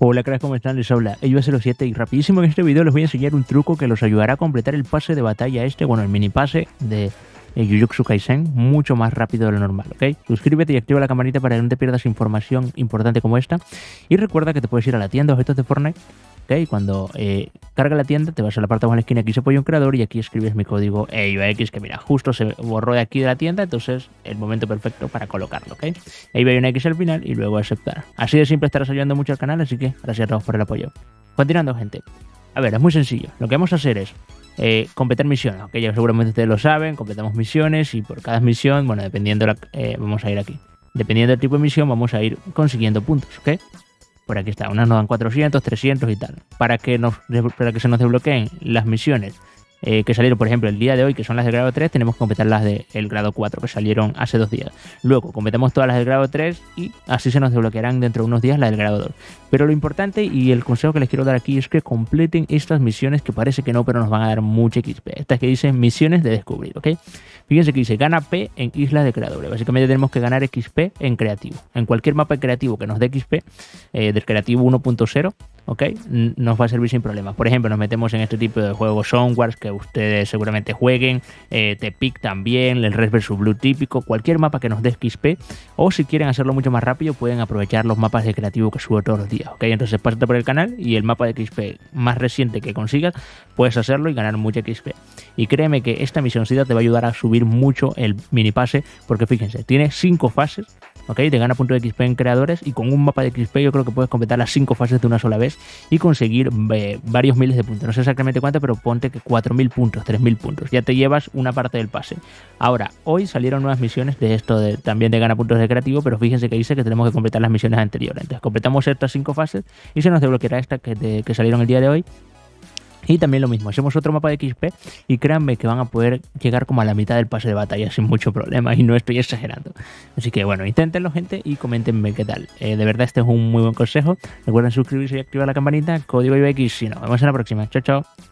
Hola cracks, ¿cómo están? Les habla Ellos07 y rapidísimo en este video les voy a enseñar un truco que los ayudará a completar el pase de batalla este, bueno, el mini pase de eh, Jujutsu Kaisen mucho más rápido de lo normal, ¿ok? Suscríbete y activa la campanita para que no te pierdas información importante como esta. Y recuerda que te puedes ir a la tienda de objetos de Fortnite ¿ok? Cuando eh, carga la tienda, te vas a la parte de la esquina, aquí se pone un creador y aquí escribes mi código EIVAX, que mira, justo se borró de aquí de la tienda, entonces el momento perfecto para colocarlo, ¿ok? una X al final y luego aceptar. Así de simple estarás ayudando mucho al canal, así que gracias a todos por el apoyo. Continuando, gente. A ver, es muy sencillo. Lo que vamos a hacer es eh, completar misiones, ¿ok? Ya seguramente ustedes lo saben, completamos misiones y por cada misión, bueno, dependiendo, la, eh, vamos a ir aquí. Dependiendo del tipo de misión, vamos a ir consiguiendo puntos, ¿ok? Por aquí está, unas nos dan 400, 300 y tal. Para que, nos, para que se nos desbloqueen las misiones eh, que salieron, por ejemplo, el día de hoy, que son las del grado 3, tenemos que completar las del grado 4, que salieron hace dos días. Luego completamos todas las del grado 3 y así se nos desbloquearán dentro de unos días las del grado 2. Pero lo importante y el consejo que les quiero dar aquí es que completen estas misiones que parece que no, pero nos van a dar mucha XP. Estas que dicen misiones de descubrir, ¿ok? Fíjense que dice gana P en islas de creadores. Básicamente tenemos que ganar XP en creativo. En cualquier mapa creativo que nos dé XP, eh, del creativo 1.0, ¿ok? Nos va a servir sin problemas. Por ejemplo, nos metemos en este tipo de juegos Onwards que ustedes seguramente jueguen, eh, Tepic también, el Red vs Blue típico, cualquier mapa que nos dé XP, o si quieren hacerlo mucho más rápido, pueden aprovechar los mapas de creativo que subo todos los días, ¿ok? Entonces pásate por el canal y el mapa de XP más reciente que consigas, puedes hacerlo y ganar mucha XP. Y créeme que esta misioncita te va a ayudar a subir mucho el mini pase, porque fíjense, tiene 5 fases ¿ok? Te gana puntos de XP en creadores y con un mapa de XP yo creo que puedes completar las 5 fases de una sola vez y conseguir eh, varios miles de puntos. No sé exactamente cuánto, pero ponte que 4.000 puntos, 3.000 puntos. Ya te llevas una parte del pase. Ahora, hoy salieron nuevas misiones de esto también de gana puntos de creativo, pero fíjense que dice que tenemos que completar las misiones anteriores. Entonces completamos estas 5 fases y se nos desbloqueará esta que, que salieron el día de hoy y también lo mismo, hacemos otro mapa de XP y créanme que van a poder llegar como a la mitad del pase de batalla sin mucho problema y no estoy exagerando. Así que bueno, inténtenlo gente y coméntenme qué tal. Eh, de verdad este es un muy buen consejo. Recuerden suscribirse y activar la campanita, código IBX y nos vemos en la próxima. Chao, chao.